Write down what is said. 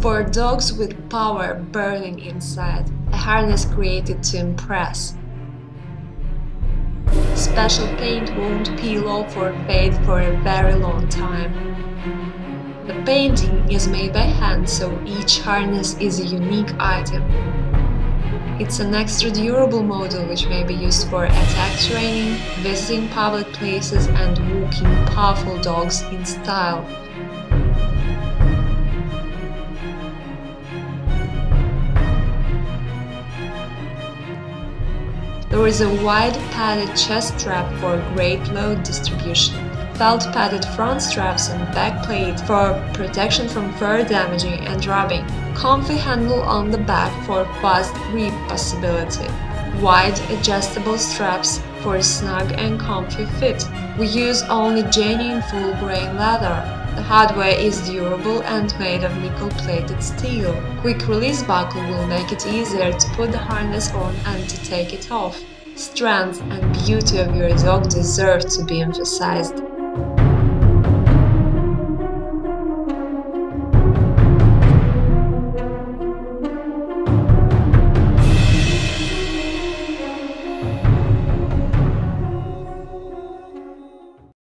For dogs with power burning inside, a harness created to impress. Special paint won't peel off or fade for a very long time. The painting is made by hand, so each harness is a unique item. It's an extra durable model which may be used for attack training, visiting public places and walking powerful dogs in style. There is a wide padded chest strap for great load distribution, felt padded front straps and back plate for protection from fur damaging and rubbing, comfy handle on the back for fast grip possibility, wide adjustable straps for a snug and comfy fit. We use only genuine full grain leather, the hardware is durable and made of nickel-plated steel. Quick release buckle will make it easier to put the harness on and to take it off. Strength and beauty of your dog deserve to be emphasized.